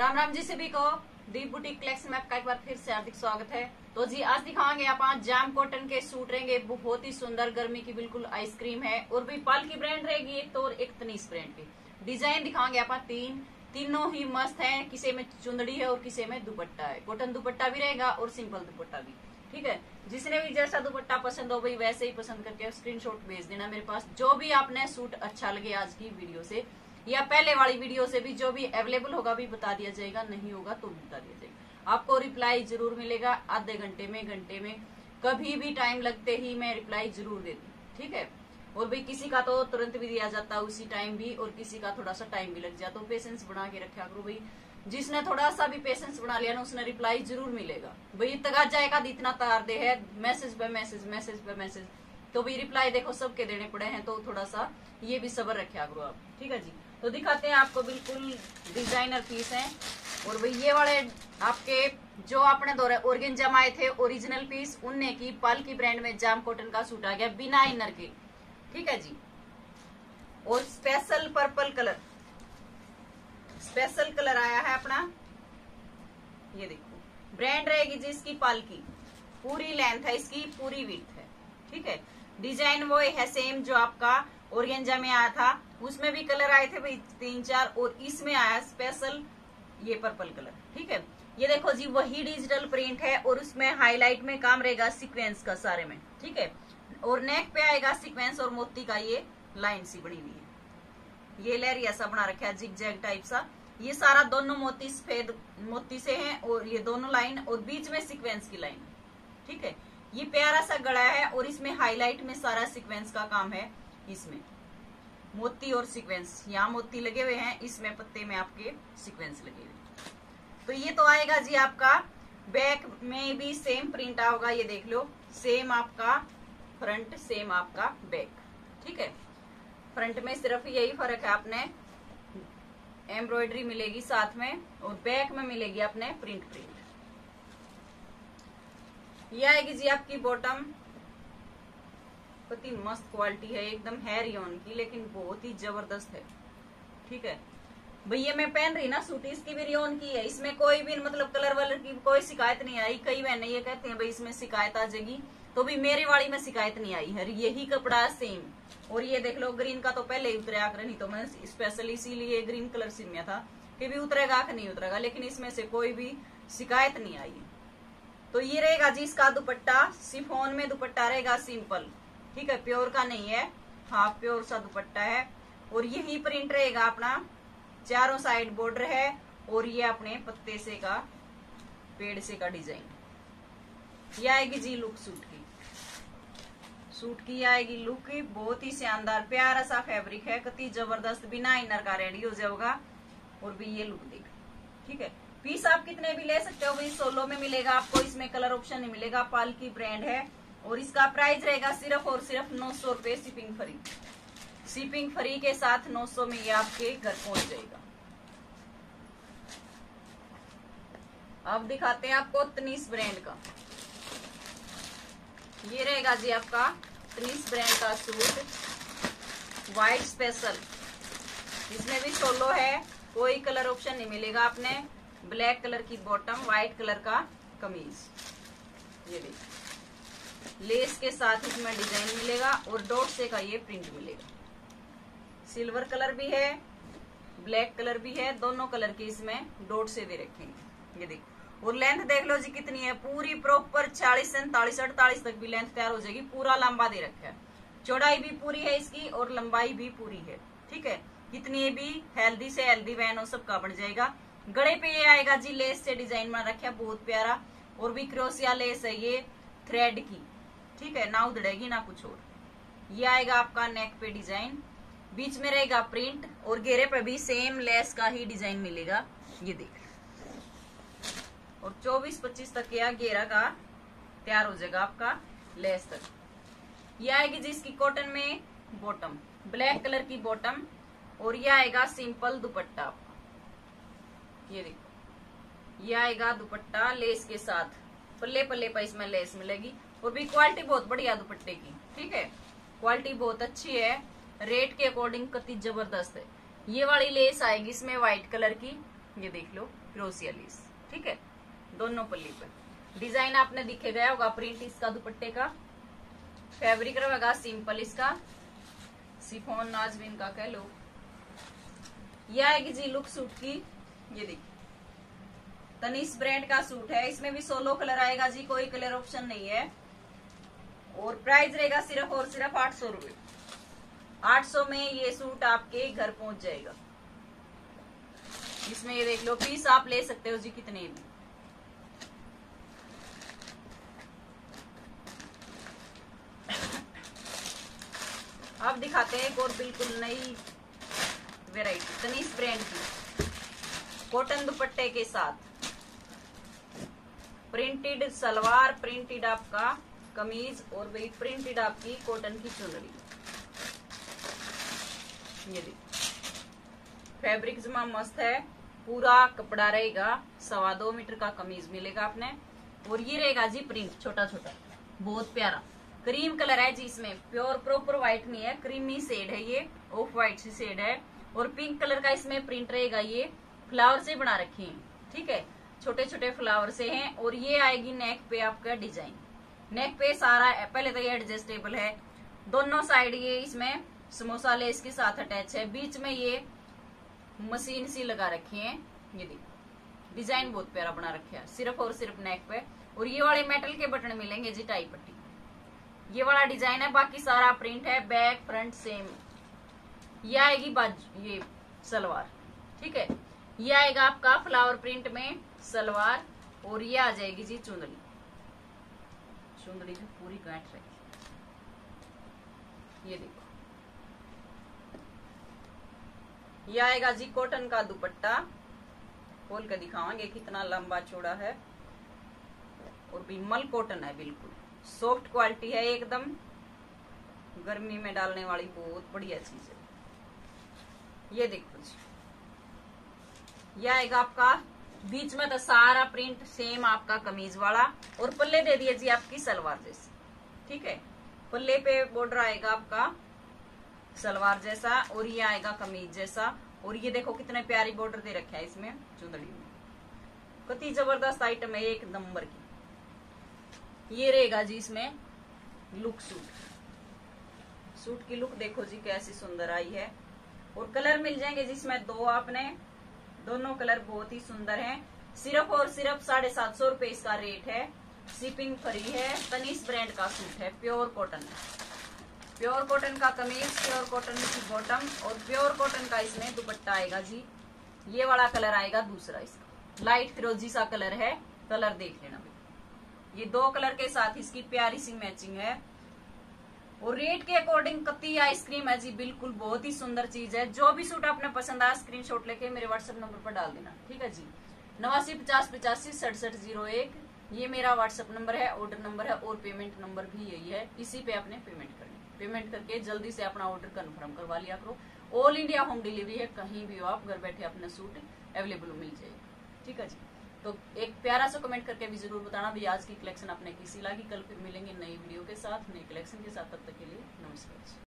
राम राम जी सभी को। दीप boutique collection में आपका एक बार फिर से हार्दिक स्वागत है। तो जी, आज दिखाएँगे आप जाम कॉटन के सूट रहेंगे। बहुत ही सुंदर गर्मी की बिल्कुल आइसक्रीम है। और भी पाल की ब्रांड रहेगी एक तो और एक तनीस ब्रांड की। डिज़ाइन दिखाएँगे आप तीन। तीनों ही मस्त है। किसी में चुंदड़ी है और किसी में दुपट्टा है। कॉटन दुपट्टा भी रहेगा और सिंपल दुपट्टा भी। ठीक है? जिसने भी जैसा दुपट्टा पसंद हो भाई वैसे ही पसंद करके स्क्रीनशॉट भेज देना मेरे पास। जो भी आपने सूट अच्छा लगे आज की वीडियो से या पहले वाली वीडियो से भी जो भी अवेलेबल होगा भी बता दिया जाएगा, नहीं होगा तो बता दिया जाएगा। आपको रिप्लाई ज़रूर मिलेगा, आधे घंटे में घंटे में। कभी भी टाइम लगते ही मैं रिप्लाई ज़रूर दे देती ठीक है? और भाई किसी का तो तुरंत भी दिया जाता है उसी टाइम भी, और किसी का थोड़ा सा टाइम भी लग जाता तो पेशेंस बना के रखा करो भाई। जिसने थोड़ा सा भी पेशेंस बना लिया ना, उसने रिप्लाई ज़रूर मिलेगा। भाई तगा जाएगा इतना तार दे है मैसेज पे मैसेज मैसेज पे मैसेज तो भाई रिप्लाई देखो, सबके देने पड़े हैं तो थोड़ा सा ये भी सबर रखे करो आप, ठीक है जी? तो दिखाते हैं आपको बिल्कुल डिज़ाइनर पीस हैं। और भाई ये वाले आपके जो आपने दौरे, ओरिगन जमाए थे ओरिजिनल पीस उनने की, पाल की ब्रांड में जाम कॉटन का सूट आ गया बिना इनर के। ठीक है जी? और special purple colour special colour आया है अपना। ये देखो। ब्रांड रहेगी जी इसकी पाल की। पूरी लेंथ है इसकी, पूरी विथ है। ठीक है? डिज़ाइन वो है सेम जो आपका ओरियंजा में आया था, उसमें भी कलर आए थे भाई तीन चार, और इसमें आया स्पेशल ये पर्पल कलर ठीक है? ये देखो जी, वही डिजिटल प्रिंट है, और उसमें हाईलाइट में काम रहेगा सीक्वेंस का सारे में, ठीक है? और नेक पे आएगा सीक्वेंस और मोती का ये लाइन सी बनी हुई है। ये लेर ऐसा बना रखा है जिग जैग टाइप सा। ये सारा दोनों मोती सफ़ेद मोती से है, और ये दोनों लाइन और बीच में सिक्वेंस की लाइन ठीक है? ये प्यारा सा गड़ा है, और इसमें हाईलाइट में सारा सिक्वेंस का काम है। इसमें। मोती और सीक्वेंस यहाँ मोती लगे हुए हैं, इसमें पत्ते में आपके सीक्वेंस लगे हुए तो ये तो आएगा जी आपका। बैक में भी सेम प्रिंट आओगा, ये देख लो। सेम आपका फ्रंट सेम आपका बैक ठीक है? फ्रंट में सिर्फ़ यही फ़र्क है आपने। एम्ब्रॉयडरी मिलेगी साथ में और बैक में मिलेगी आपने प्रिंट प्रिंट ये आएगी जी आपकी बॉटम बहुत ही मस्त क्वालिटी है, एकदम है रियोन की, लेकिन बहुत ही ज़बरदस्त है। ठीक है? भैया, मैं पहन रही ना सूट इसकी भी रियोन की है। इसमें कोई भी मतलब कलर वलर की कोई शिकायत नहीं आई। कई बहने ये कहते हैं, भाई, इसमें शिकायत आ जाएगी। तो भी मेरे वाली में शिकायत नहीं आई है। यही कपड़ा सेम और ये देख लो ग्रीन का तो पहले ही उतरे आकर नहीं तो मैं स्पेशल इसीलिए ग्रीन कलर सिम में था कि भी उतरेगा कि नहीं उतरेगा, लेकिन इसमें से कोई भी शिकायत नहीं आई तो ये रहेगा जी, इसका दुपट्टा। सिफोन में दुपट्टा रहेगा सिंपल ठीक है, प्योर का नहीं है। हाफ़ प्योर सा दुपट्टा है। और यही प्रिंट रहेगा अपना। चारों साइड बॉर्डर है और ये अपने पत्ते से का, पेड़ से का डिज़ाइन ये आएगी जी लुक सूट की। सूट की आएगी लुक बहुत ही शानदार, प्यारा सा फैब्रिक है। कति ज़बरदस्त, बिना इनर का रेडी हो जाएगा और भी ये लुक देख। ठीक है? पीस आप कितने भी ले सकते हो भाई सोलो में मिलेगा आपको। इसमें कलर ऑप्शन नहीं मिलेगा। पाल की ब्रांड है। और इसका प्राइस रहेगा सिर्फ़ और सिर्फ़ नौ सौ रुपये शिपिंग फ्री शिपिंग फ्री के साथ नौ सौ में ये आपके घर पहुँच जाएगा। अब दिखाते हैं आपको तनीस ब्रांड का। ये रहेगा जी आपका तनीस ब्रांड का सूट व्हाइट स्पेशल इसमें भी सोलो है, कोई कलर ऑप्शन नहीं मिलेगा आपने। ब्लैक कलर की बॉटम व्हाइट कलर का कमीज। ये देखिए। लेस के साथ इसमें डिज़ाइन मिलेगा और डॉट से का ये प्रिंट मिलेगा। सिल्वर कलर भी है, ब्लैक कलर भी है, दोनों कलर के इसमें डॉट से दे रखेंगे। ये देखो, और लेंथ देख लो जी कितनी है, पूरी प्रॉपर चालीस सैतालीस अड़तालीस तक भी लेंथ तैयार हो जाएगी, पूरा लंबा दे रखा है। चौड़ाई भी पूरी है इसकी और लंबाई भी पूरी है, ठीक है? कितनी भी हेल्दी से हेल्दी वैन हो सबका बन जाएगा। गड़े पे ये आएगा जी, लेस से डिज़ाइन बना रखा बहुत प्यारा। और भी क्रोसिया लेस है ये थ्रेड की। ठीक है? ना उधड़ेगी, ना कुछ और। ये आएगा आपका नेक पे डिज़ाइन बीच में रहेगा प्रिंट और घेरे पे भी सेम लेस का ही डिज़ाइन मिलेगा। ये देख। और 24-25 तक यह घेरा का तैयार हो जाएगा आपका लेस तक। ये आएगी जिसकी कॉटन में बॉटम ब्लैक कलर की बॉटम और यह आएगा सिंपल दुपट्टा आपका। ये देखो। यह आएगा दुपट्टा लेस के साथ। पल्ले पल्ले पर इसमें लेस मिलेगी। और भी क्वालिटी बहुत बढ़िया दुपट्टे की, ठीक है? क्वालिटी बहुत अच्छी है। रेट के अकॉर्डिंग कति ज़बरदस्त है। ये वाली लेस आएगी इसमें व्हाइट कलर की। ये देख लो क्रोसिया लेस ठीक है? दोनों पल्ली पर। डिज़ाइन आपने दिखे गया होगा प्रिंट इसका दुपट्टे का। फैब्रिक रहेगा सिंपल इसका। सिफोन नाजबिन का कह लो। ये आएगी जी लुक सूट की। ये देखिए। तनिष ब्रांड का सूट है, इसमें भी सोलो कलर आएगा जी, कोई कलर ऑप्शन नहीं है। और प्राइस रहेगा सिर्फ़ और सिर्फ़ आठ सौ रुपये आठ सौ में ये सूट आपके घर पहुँच जाएगा। इसमें ये देख लो पीस आप ले सकते हो जी कितने भी अब दिखाते हैं एक और बिल्कुल नई वेराइटी तनीस ब्रांड की कॉटन दुपट्टे के साथ। प्रिंटेड सलवार, प्रिंटेड आपका कमीज और वही प्रिंटेड आपकी कॉटन की चुनरी ये फैब्रिक जमा मस्त है। पूरा कपड़ा रहेगा। सवा दो मीटर का कमीज मिलेगा आपने। और ये रहेगा जी प्रिंट छोटा छोटा बहुत प्यारा। क्रीम कलर है जी इसमें। प्योर प्रॉपर व्हाइट नहीं है। क्रीमी शेड है ये। ऑफ़ व्हाइट सी शेड है। और पिंक कलर का इसमें प्रिंट रहेगा ये। फ्लावर से बना रखी है। ठीक है? छोटे छोटे फ्लावर से हैं और ये आएगी नेक पे आपका डिज़ाइन। नेक पे सारा पहले तो ये एडजस्टेबल है। दोनों साइड ये इसमें समोसा लेस के साथ अटैच है। बीच में ये मशीन सी लगा रखी है। ये देखो, डिज़ाइन बहुत प्यारा बना रखे है। सिर्फ़ और सिर्फ़ नेक पे। और ये वाले मेटल के बटन मिलेंगे जी टाई पट्टी। ये वाला डिज़ाइन है, बाकी सारा प्रिंट है, बैक, फ्रंट, सेम। ये आएगी बाजू, ये सलवार। ठीक है? ये आएगा आपका फ्लावर प्रिंट में सलवार और ये आ जाएगी जी चुंदड़ी चुंदड़ी जो पूरी गांठ रहेगी ये देखो। ये आएगा जी कॉटन का दुपट्टा। खोल कर दिखावांगे कितना लंबा चौड़ा है। और बिमल कॉटन है बिल्कुल। सॉफ्ट क्वालिटी है एकदम। गर्मी में डालने वाली बहुत बढ़िया चीज़ है। ये देखो जी। ये आएगा आपका। बीच में तो सारा प्रिंट सेम आपका कमीज वाला। और पल्ले दे दिए जी आपकी सलवार जैसी। ठीक है? पल्ले पे बॉर्डर आएगा आपका सलवार जैसा और ये आएगा कमीज जैसा। और ये देखो कितने प्यारी बॉर्डर दे रखे है इसमें चुंदड़ी में। कति ज़बरदस्त आइटम है एक नंबर की। ये रहेगा जी इसमें लुक सूट सूट की लुक देखो जी कैसी सुंदर आई है। और कलर मिल जाएँगे जिसमें दो आपने। दोनों कलर बहुत ही सुंदर हैं। सिर्फ़ और सिर्फ़ साढ़े सात सौ रुपये इसका रेट है। शिपिंग फ्री है। तनिष ब्रांड का सूट है। प्योर कॉटन प्योर कॉटन का कमीज प्योर कॉटन की बॉटम और प्योर कॉटन का इसमें दुपट्टा आएगा जी। ये वाला कलर आएगा दूसरा इसका। लाइट फिरोजी सा कलर है। कलर देख लेना। ये दो कलर के साथ इसकी प्यारी सी मैचिंग है। और रेट के अकॉर्डिंग कत्ती आइसक्रीम है जी, बिल्कुल बहुत ही सुंदर चीज़ है। जो भी सूट आपने पसंद आया स्क्रीनशॉट लेके मेरे व्हाट्सएप नंबर पर डाल देना, ठीक है जी? नवासी पचास पचासी सड़सठ ज़ीरो एक, ये मेरा व्हाट्सएप नंबर है ऑर्डर नंबर है और पेमेंट नंबर भी यही है। इसी पे आपने पेमेंट करनी पेमेंट करके जल्दी से अपना ऑर्डर कन्फर्म करवा लिया करो। ऑल इंडिया होम डिलीवरी है, कहीं भी हो आप, घर बैठे अपना सूट अवेलेबल मिल जाएगा, ठीक है जी? तो एक प्यारा सा कमेंट करके भी ज़रूर बताना भी आज की कलेक्शन आपने किसी लागी, कल फिर मिलेंगे नई वीडियो के साथ, नई कलेक्शन के साथ, तब तक के लिए नमस्कार।